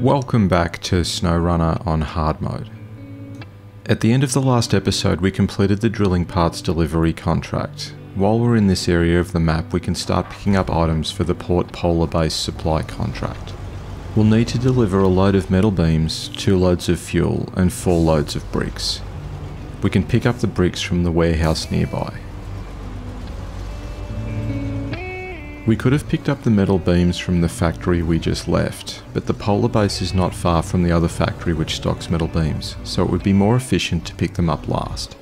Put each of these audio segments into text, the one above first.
Welcome back to SnowRunner on hard mode. At the end of the last episode, we completed the drilling parts delivery contract. While we're in this area of the map, we can start picking up items for the Port Polar Base supply contract. We'll need to deliver a load of metal beams, two loads of fuel, and four loads of bricks. We can pick up the bricks from the warehouse nearby. We could have picked up the metal beams from the factory we just left, but the polar base is not far from the other factory which stocks metal beams, so it would be more efficient to pick them up last.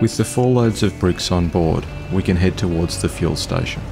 With the four loads of bricks on board, we can head towards the fuel station.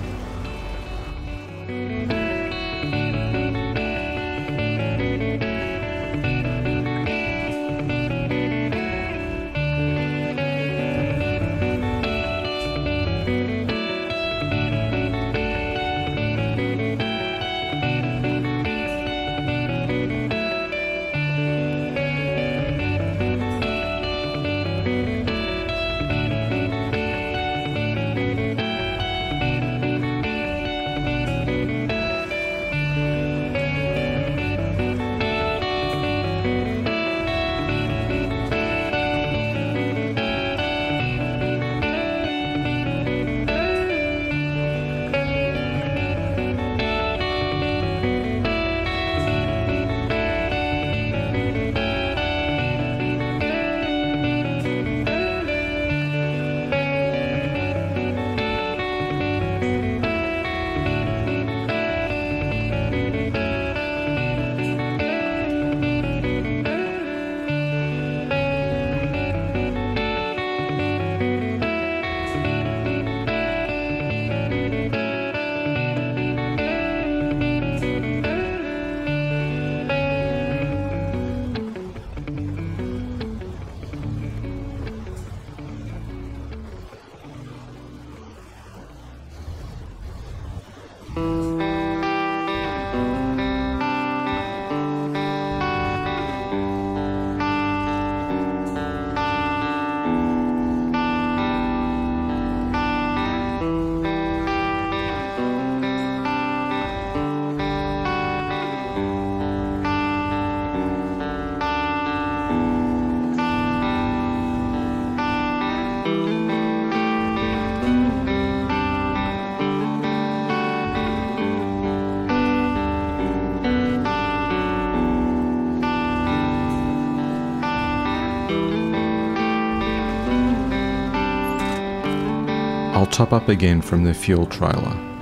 Top up again from the fuel trailer.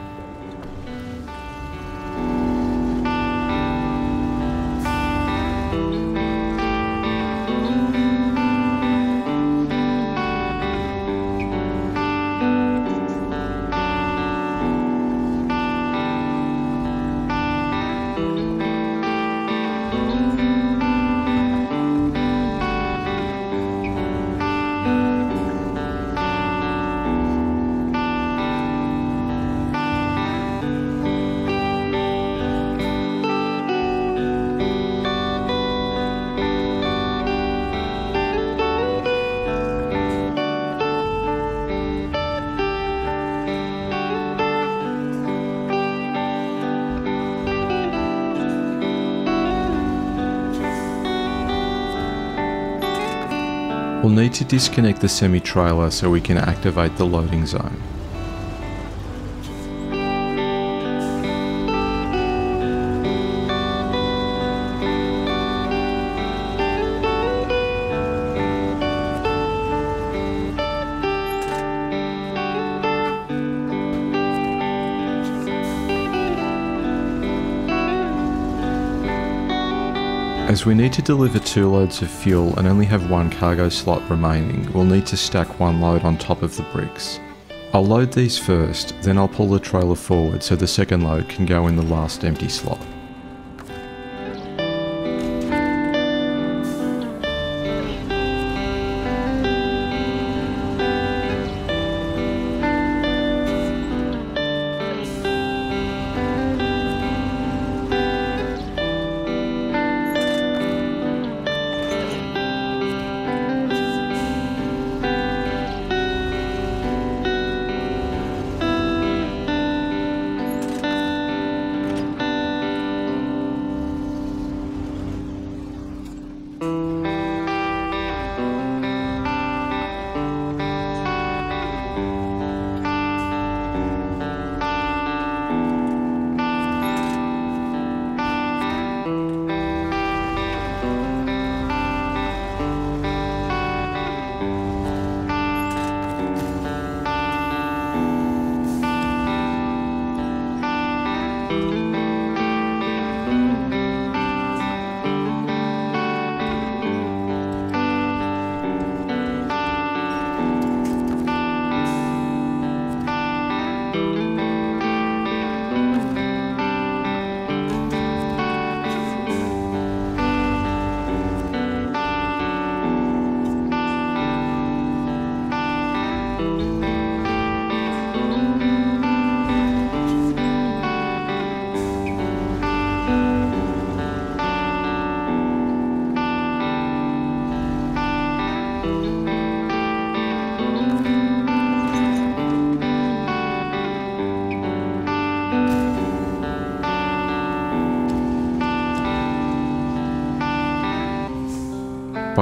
We'll need to disconnect the semi-trailer so we can activate the loading zone. We need to deliver two loads of fuel and only have one cargo slot remaining, we'll need to stack one load on top of the bricks. I'll load these first, then I'll pull the trailer forward so the second load can go in the last empty slot.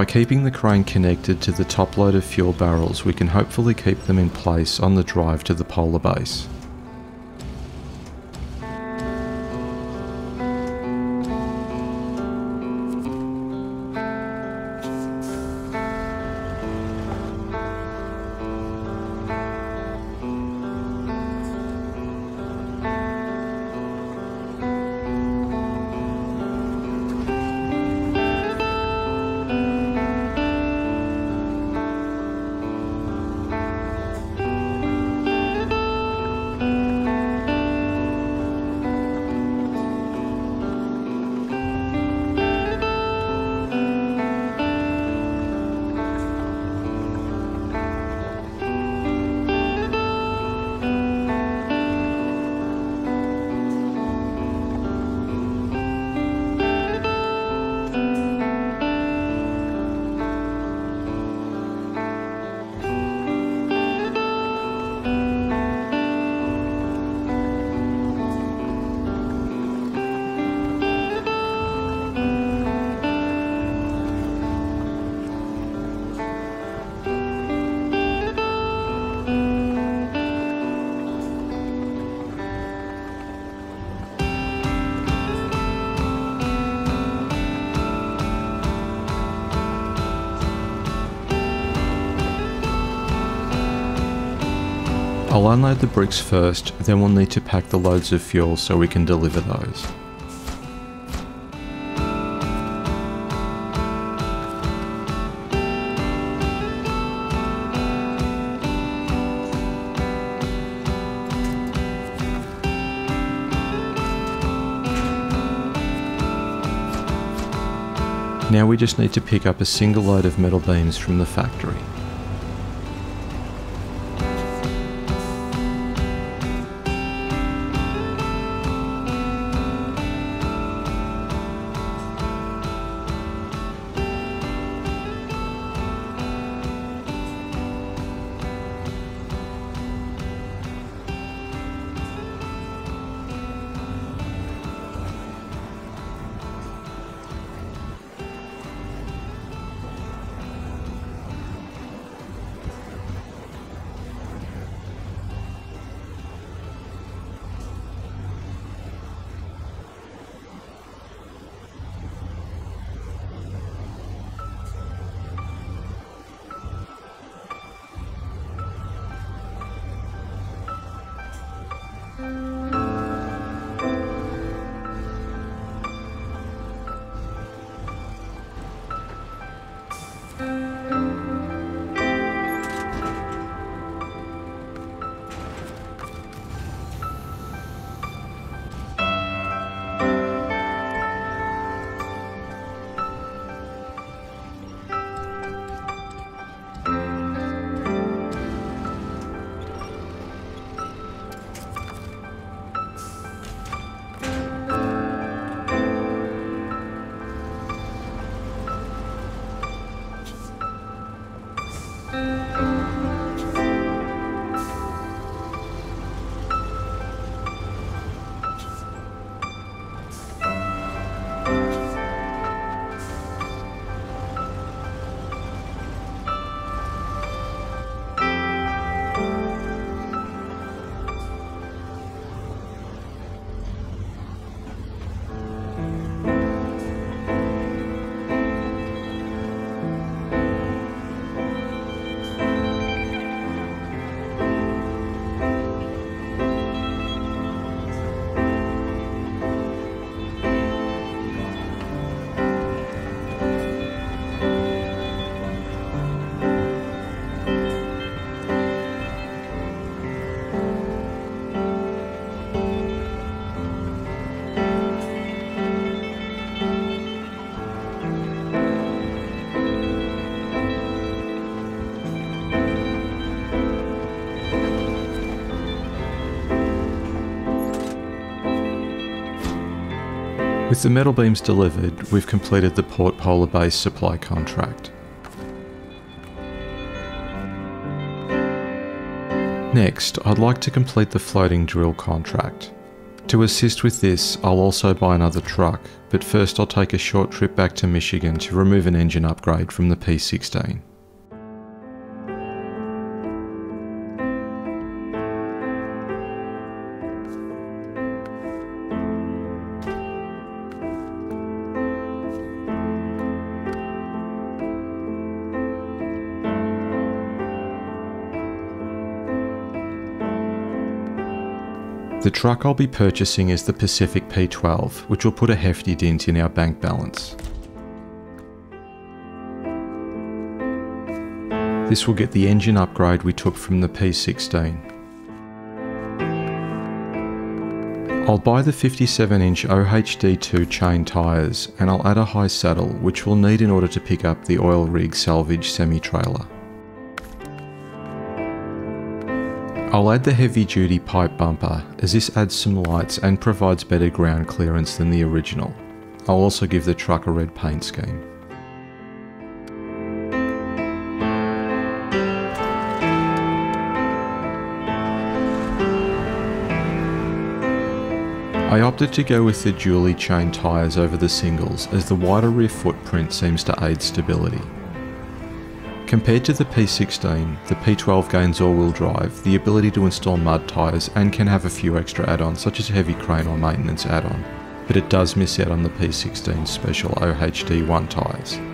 By keeping the crane connected to the top load of fuel barrels, we can hopefully keep them in place on the drive to the polar base. I'll unload the bricks first, then we'll need to pack the loads of fuel so we can deliver those. Now we just need to pick up a single load of metal beams from the factory. With the metal beams delivered, we've completed the Port Polar Base supply contract. Next, I'd like to complete the floating drill contract. To assist with this, I'll also buy another truck, but first I'll take a short trip back to Michigan to remove an engine upgrade from the P16. The truck I'll be purchasing is the Pacific P12, which will put a hefty dent in our bank balance. This will get the engine upgrade we took from the P16. I'll buy the 57 inch OHD2 chain tyres and I'll add a high saddle which we'll need in order to pick up the oil rig salvage semi-trailer. I'll add the heavy duty pipe bumper as this adds some lights and provides better ground clearance than the original. I'll also give the truck a red paint scheme. I opted to go with the dually chain tyres over the singles as the wider rear footprint seems to aid stability. Compared to the P16, the P12 gains all-wheel drive, the ability to install mud tyres and can have a few extra add-ons such as a heavy crane or maintenance add-on, but it does miss out on the P16's special OHD1 tyres.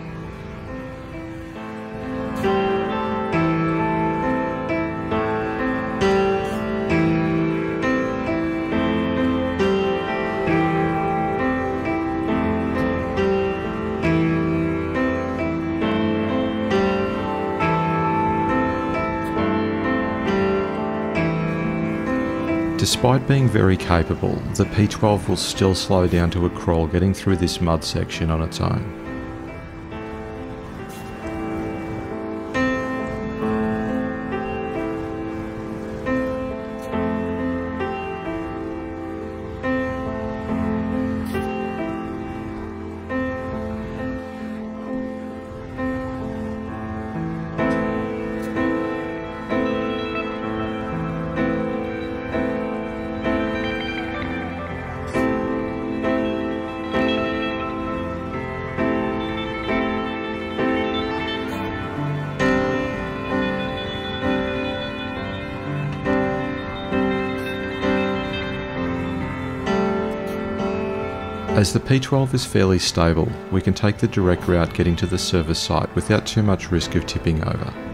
Despite being very capable, the P12 will still slow down to a crawl getting through this mud section on its own. As the P12 is fairly stable, we can take the direct route getting to the service site without too much risk of tipping over.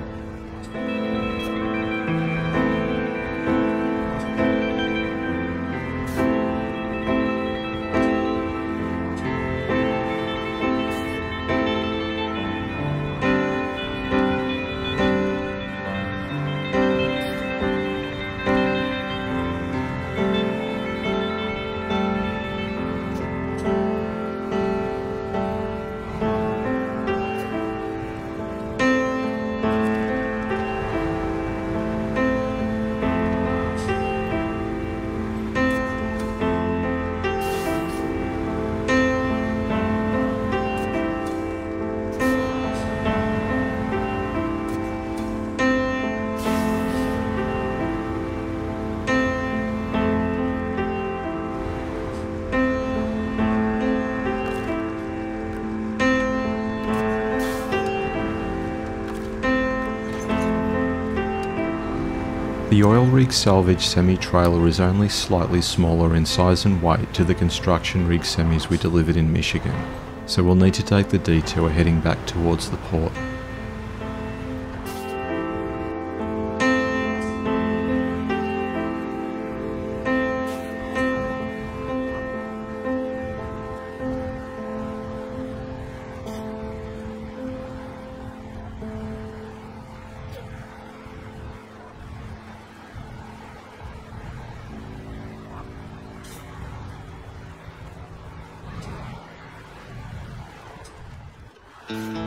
The oil rig salvage semi-trailer is only slightly smaller in size and weight to the construction rig semis we delivered in Michigan, so we'll need to take the detour heading back towards the port. Mm-hmm.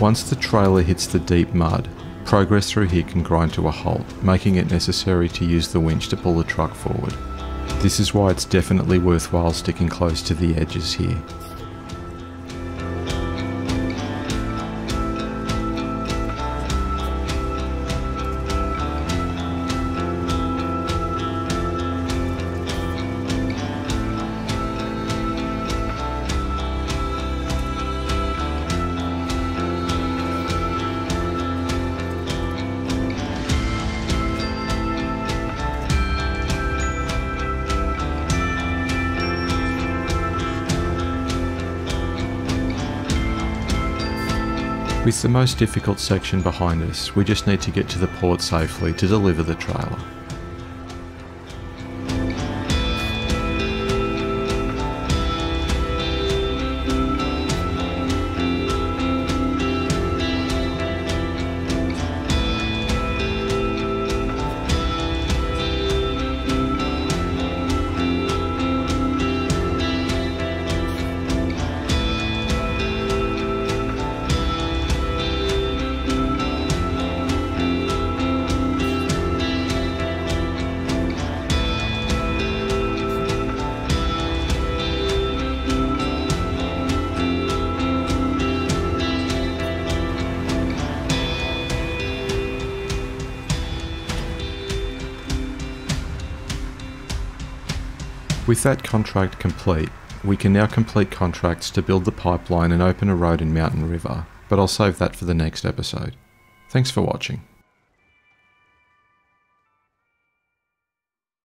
Once the trailer hits the deep mud, progress through here can grind to a halt, making it necessary to use the winch to pull the truck forward. This is why it's definitely worthwhile sticking close to the edges here. With the most difficult section behind us, we just need to get to the port safely to deliver the trailer. With that contract complete, we can now complete contracts to build the pipeline and open a road in Mountain River, but I'll save that for the next episode. Thanks for watching.